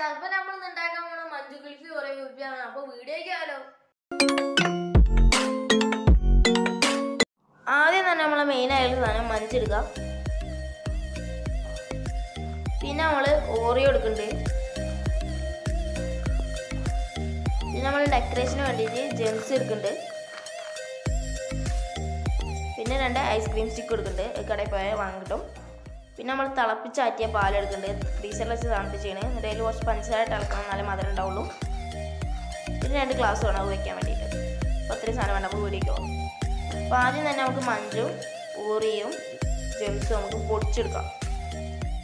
Guys അപ്പൊ നമ്മൾ ഉണ്ടാക്കാൻ പോണ? മഞ്ജു കുൽഫി കുറെ കുൽഫിയാണ് അപ്പൊ വീഡിയോയ്ക്ക് ആലോ ആദ്യം തന്നെ നമ്മൾ മെയിൻ ആയിട്ടുള്ള സാധനം മഞ്ചെടുക്കാം പിന്നെ നമ്മൾ ഓറിയോ എടുക്കുന്നുണ്ട് പിന്നെ നമ്മൾ ഡെക്കറേഷന് വേണ്ടിയിട്ട് ജെംസ് എടുക്കുന്നുണ്ട് പിന്നെ രണ്ട് ഐസ്ക്രീം സ്റ്റിക്ക് എടുക്കണ്ട്. കടയിൽ പോയാൽ വാങ്ങാൻ കിട്ടും പിന്നെ നമ്മൾ തിളപ്പിച്ചാറ്റിയ പാലെടുക്കുന്നുണ്ട് ഫ്രീസറിൽ വെച്ച് തണുപ്പിച്ചാണ് എന്നിട്ട് അതിൽ കുറച്ച് പഞ്ചസാര ഇളക്കണം. എന്നാലേ മധുരം ഉണ്ടാവുള്ളൂ. പിന്നെ രണ്ട് ഗ്ലാസ് വേണം. അത് വയ്ക്കാൻ വേണ്ടിയിട്ട്. അപ്പോൾ അത്രയും സാധനം വേണം അപ്പോൾ വീടിക്കോ അപ്പോൾ ആദ്യം തന്നെ നമുക്ക് മഞ്ചും ഊറിയും ജെംസും നമുക്ക് പൊടിച്ചെടുക്കാം.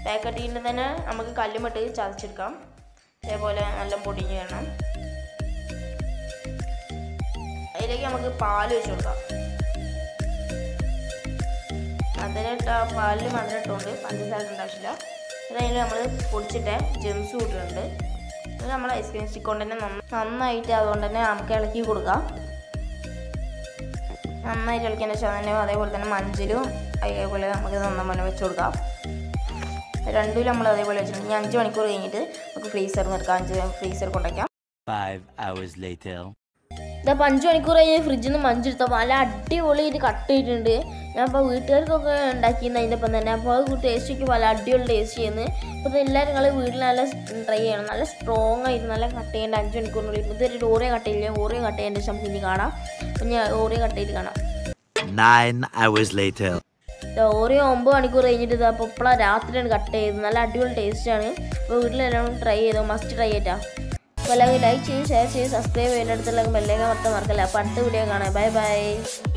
പാക്കറ്റിന്റെ തന്നെ നമുക്ക് കല്ലുമിട്ട് ചതച്ചെടുക്കാം. അതേപോലെ നല്ല പൊടിഞ്ഞ് വേണം അതിലേക്ക് നമുക്ക് പാൽ വെച്ച് കൊടുക്കാം. ഇട്ട പാലിൽ മധുരം ഇട്ടുകൊണ്ട് പഞ്ചസാര ഉണ്ടാവില്ല ആവശ്യമില്ല അതിൽ നമ്മൾ പൊടിച്ചിട്ട് ജെംസ് കൂട്ടിട്ടുണ്ട്. അത് നമ്മൾ ഐസ്ക്രീം സ്റ്റിക്ക് കൊണ്ട് തന്നെ നന്ന- നന്നായിട്ട് അതുകൊണ്ട് തന്നെ നമുക്ക് ഇളക്കി കൊടുക്കാം. നന്നായിട്ട് ഇളക്കിയതിന് ശേഷം അതേപോലെ തന്നെ മഞ്ചലും അതേപോലെ നമുക്ക് നന്നായി വെച്ച് കൊടുക്കാം. രണ്ടും നമ്മൾ അതേപോലെ വെച്ചിട്ടുണ്ട്. ഇനി അഞ്ച് മണിക്കൂർ കഴിഞ്ഞിട്ട് നമുക്ക് ഫ്രീസറിൽ എടുക്കാം. അഞ്ച് ഫ്രീസർ കൊണ്ടുവയ്ക്കാം. ഇതപ്പോൾ അഞ്ച് മണിക്കൂർ കഴിഞ്ഞ് ഫ്രിഡ്ജിൽ നിന്ന് മഞ്ചെടുത്തപ്പോൾ നല്ല അടിപൊളിയായിട്ട് കട്ട് ചെയ്തിട്ടുണ്ട്. ഞാൻ ഇപ്പോൾ വീട്ടുകാർക്കൊക്കെ ഉണ്ടാക്കിയിരുന്നു അതിന്റെ ഒപ്പം തന്നെ. അപ്പോൾ അത് ടേസ്റ്റ് നോക്കി നല്ല അടിപൊളി ടേസ്റ്റ് ചെയ്യുന്നത് അപ്പോൾ ഇത് എല്ലാവരും നിങ്ങൾ വീട്ടിൽ നല്ല ട്രൈ ചെയ്യണം. നല്ല സ്ട്രോങ് ആയിട്ട് നല്ല കട്ട് ചെയ്യേണ്ട അഞ്ച് മണിക്കൂറിനുള്ളിൽ ഇപ്പോൾ ഇതൊരു ഓറിയോ കട്ട് ചെയ്യില്ല? ഓറിയോ കട്ട് ചെയ്യേണ്ട ശേഷം പിന്നെ ഇനി കാണാം. അപ്പം ഞാൻ ഓറിയോ കട്ട് ചെയ്ത് കാണാം. Nine hours later. ഓറിയോ ഒമ്പത് മണിക്കൂർ കഴിഞ്ഞിട്ട് ഇത് അപ്പോൾ ഇപ്പോഴാണ് രാത്രിയാണ് കട്ട് ചെയ്തത്. നല്ല അടിപൊളി ടേസ്റ്റാണ് അപ്പോൾ വീട്ടിലെല്ലാം ട്രൈ ചെയ്തോ? മസ്റ്റ് ട്രൈ ചെയ്താ അപ്പോൾ അല്ലെങ്കിൽ ലൈക്ക് ചെയ്യും ഷെയർ ചെയ്യും സബ്സ്ക്രൈബ് ചെയ്യുന്നിടത്തുള്ള ബെല്ലേക്കാൻ മൊത്തം മറക്കല്ല. അപ്പോൾ അടുത്ത വീഡിയോ കാണാം. Bye bye